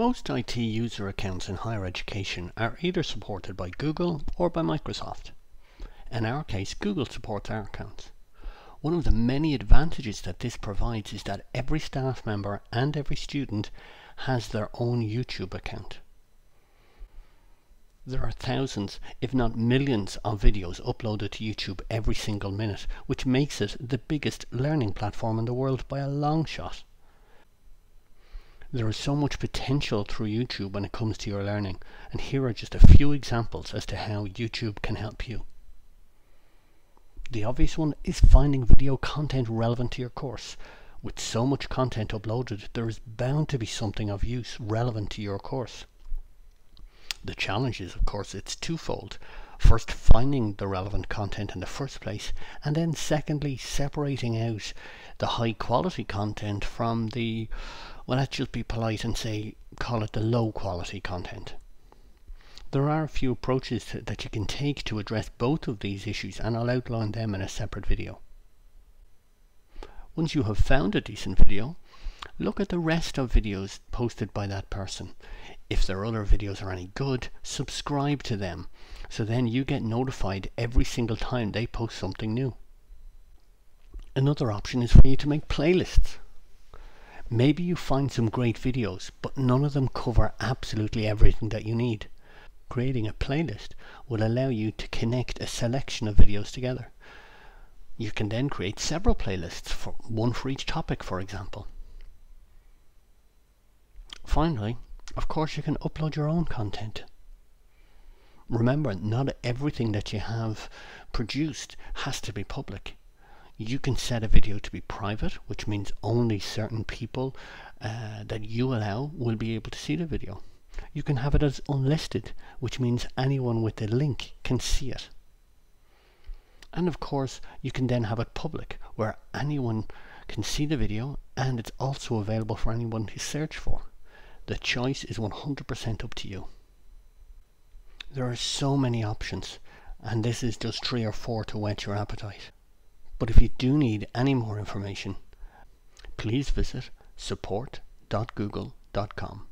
Most IT user accounts in higher education are either supported by Google or by Microsoft. In our case, Google supports our accounts. One of the many advantages that this provides is that every staff member and every student has their own YouTube account. There are thousands, if not millions, of videos uploaded to YouTube every single minute, which makes it the biggest learning platform in the world by a long shot. There is so much potential through YouTube when it comes to your learning, and here are just a few examples as to how YouTube can help you. The obvious one is finding video content relevant to your course. With so much content uploaded, there is bound to be something of use relevant to your course. The challenge is, of course, it's twofold. First, finding the relevant content in the first place, and then secondly, separating out the high quality content from the well, let's just be polite and say, call it the low quality content. There are a few approaches to, that you can take to address both of these issues and I'll outline them in a separate video. Once you have found a decent video, look at the rest of videos posted by that person. If their other videos are any good, subscribe to them so then you get notified every single time they post something new. Another option is for you to make playlists. Maybe you find some great videos, but none of them cover absolutely everything that you need. Creating a playlist will allow you to connect a selection of videos together. You can then create several playlists, for one for each topic, for example. Finally, of course, you can upload your own content. Remember, not everything that you have produced has to be public you can set a video to be private, which means only certain people uh, that you allow will be able to see the video. You can have it as unlisted, which means anyone with the link can see it. And of course, you can then have it public, where anyone can see the video and it's also available for anyone to search for. The choice is 100% up to you. There are so many options, and this is just three or four to whet your appetite. But if you do need any more information, please visit support.google.com.